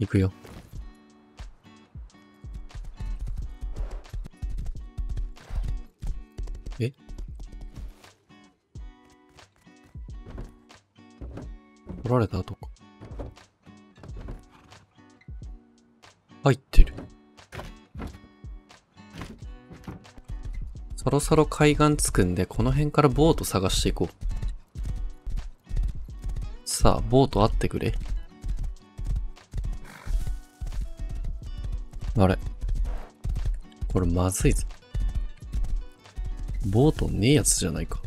行くよ。え？取られた後か。入ってる。そろそろ海岸着くんで、この辺からボート探していこう。さあ、ボートあってくれ。これまずいぞ。ボートねえやつじゃないか。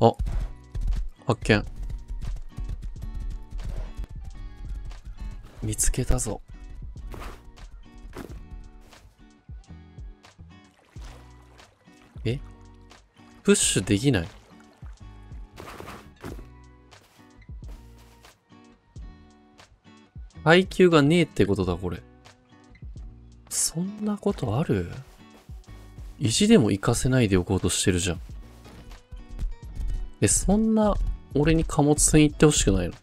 あ、発見。見つけたぞ。え？プッシュできない？配給がねえってことだ、これ。そんなことある？意地でも行かせないでおこうとしてるじゃん。え、そんな、俺に貨物船行ってほしくないの？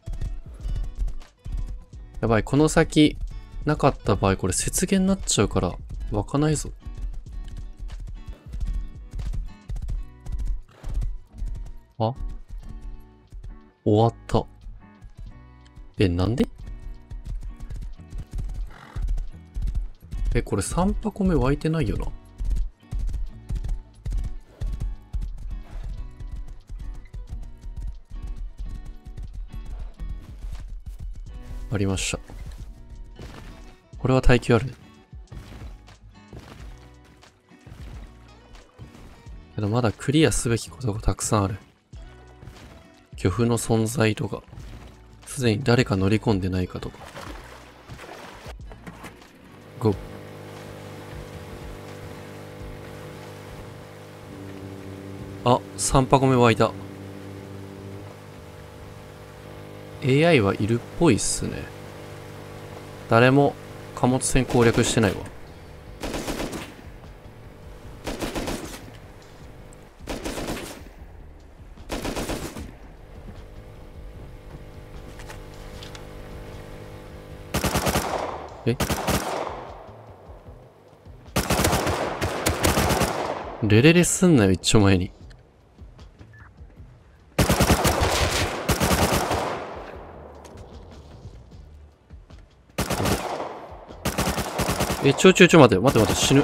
やばい、この先、なかった場合、これ雪原になっちゃうから、湧かないぞ。あ？終わった。え、なんで？え、これ3箱目湧いてないよな。ありました。これは耐久あるね。けどまだクリアすべきことがたくさんある。漁夫の存在とか、すでに誰か乗り込んでないかとか。あ、3箱目湧いた。AI はいるっぽいっすね。誰も貨物船攻略してないわ。え？レレレすんなよ、一丁前に。え、ちょちょちょ待て待て待て死ぬ。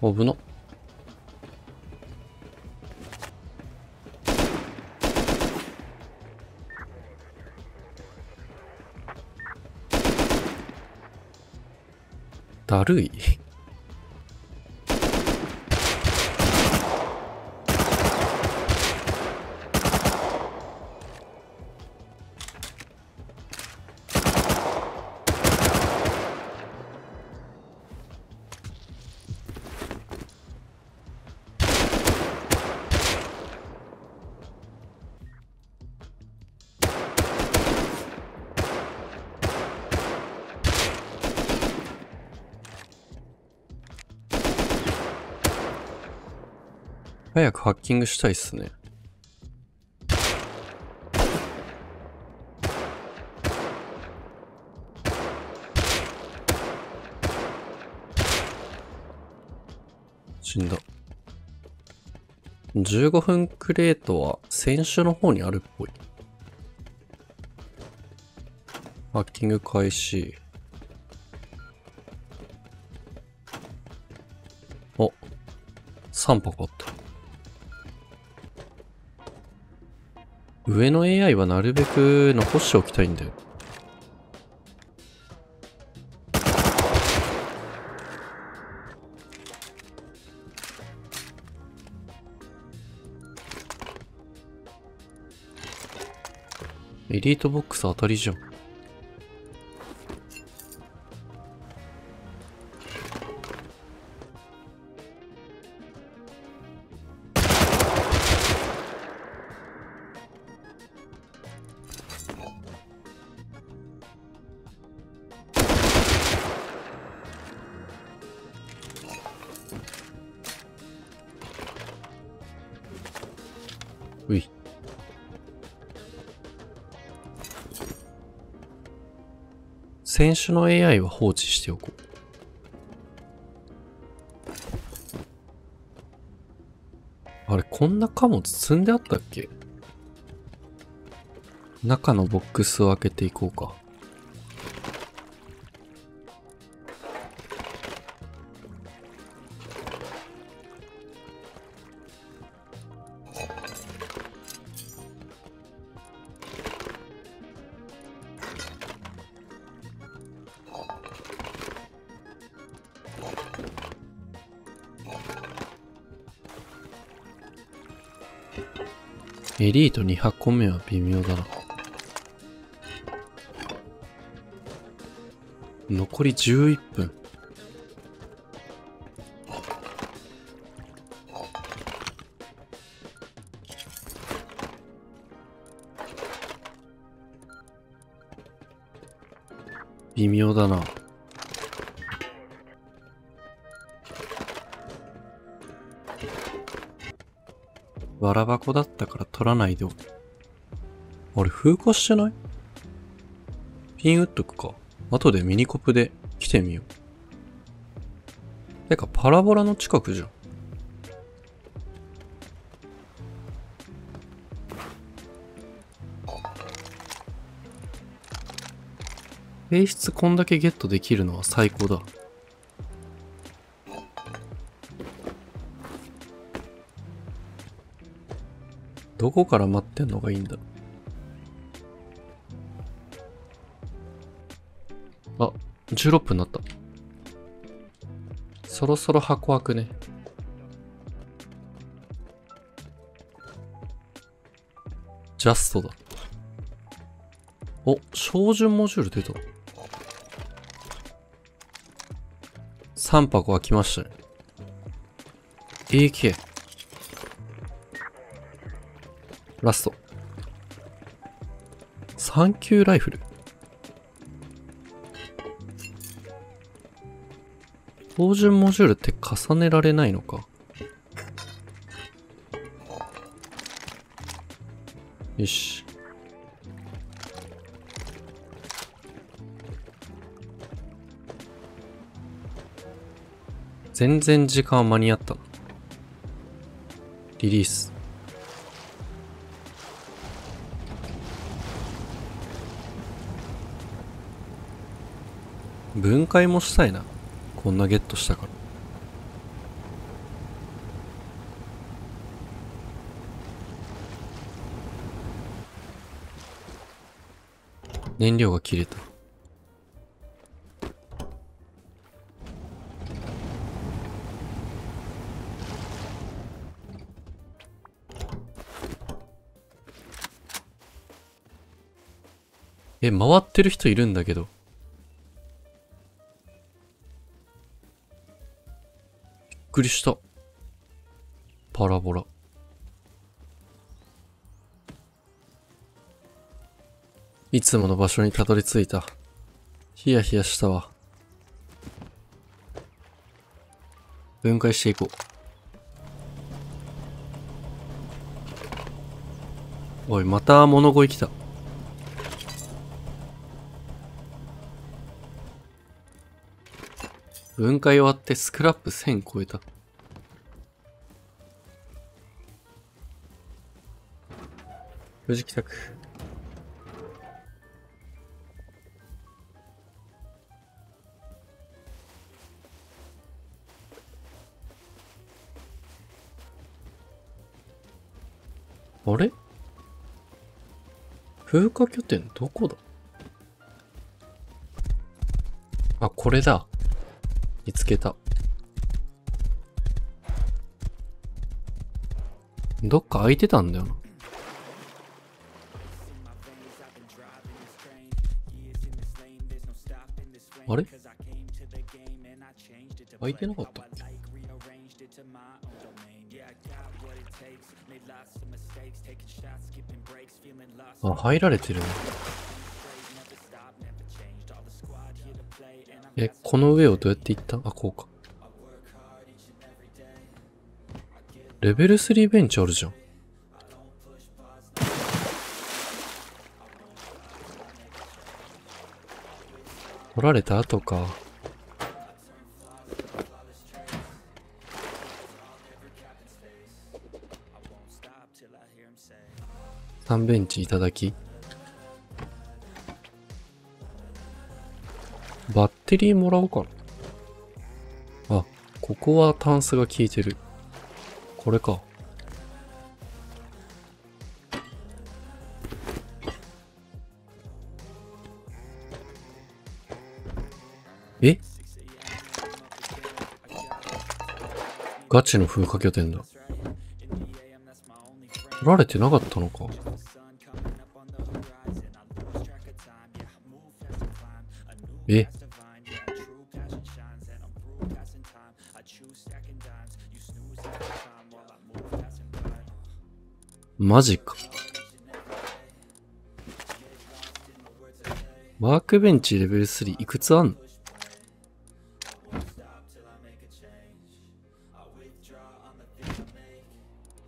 危な。だるい早くハッキングしたいっすね。死んだ。15分クレートは選手の方にあるっぽい。ハッキング開始。お、3箱あった。上の AI はなるべく残しておきたいんだよ。エリートボックス当たりじゃん。選手の AI は放置しておこう。あれ、こんな貨物積んであったっけ？中のボックスを開けていこうか。エリート2箱目は微妙だな。残り11分。微妙だな。わら箱だったから取らないでお。あれ、風化してない？ピン打っとくか。後でミニコプで来てみよう。てか、パラボラの近くじゃん。性質こんだけゲットできるのは最高だ。どこから待ってんのがいいんだあ、16分になった。そろそろ箱開くね。ジャストだ。お、照準モジュール出た。3箱開きましたね。AK。ラスト。3級ライフル。標準モジュールって重ねられないのか。よし。全然時間は間に合った。リリース。分解もしたいな。こんなゲットしたから。燃料が切れた。え、回ってる人いるんだけど。くりした。パラボラ。いつもの場所にたどり着いた。ヒヤヒヤしたわ。分解していこう。おい、また物乞い来た。分解終わってスクラップ1000超えた。無事帰宅。あれ？風化拠点どこだ？あ、これだ。見つけた。どっか空いてたんだよな。あれ？空いてなかったっけ？あ、入られてるね。え、この上をどうやって行った？あ、こうか。レベル3ベンチあるじゃん。掘られた後か。3ベンチいただき。バッテリーもらおうかな。あ、ここはタンスが効いてる。これか。え？ガチの風化拠点だ。取られてなかったのか。え？マジか。ワークベンチレベル3いくつあん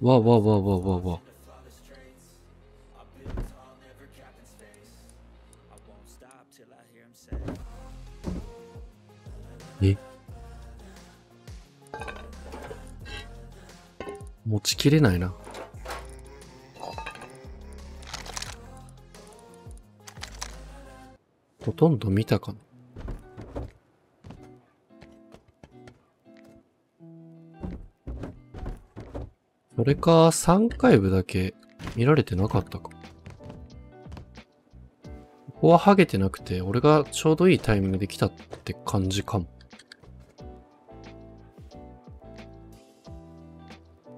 の？わわわわわわ。持ちきれないな。ほとんど見たかな。それか、3回部だけ見られてなかったか。ここはハゲてなくて、俺がちょうどいいタイミングで来たって感じかも。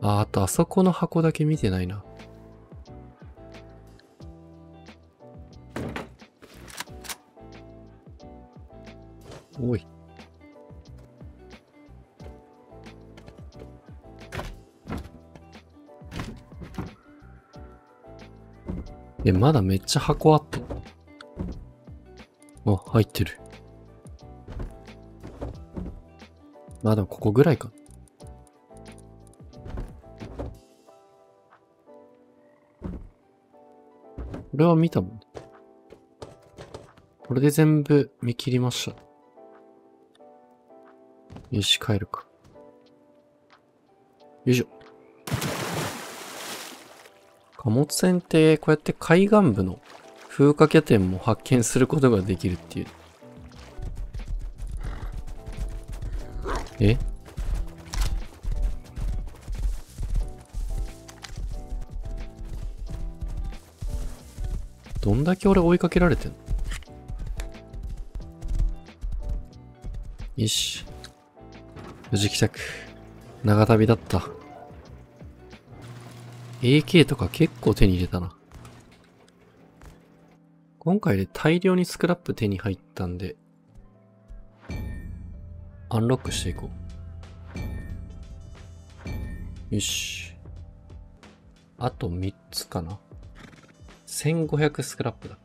あ、あとあそこの箱だけ見てないな。おい。え、まだめっちゃ箱あった。あ、入ってる。まだここぐらいか。これは見たもん。これで全部見切りました。よし、帰るか。よいしょ。貨物船ってこうやって海岸部の風化拠点も発見することができるっていう。え？どんだけ俺追いかけられてんの？よし。無事帰宅。長旅だった。AK とか結構手に入れたな。今回で大量にスクラップ手に入ったんで、アンロックしていこう。よし。あと3つかな。1500スクラップだ。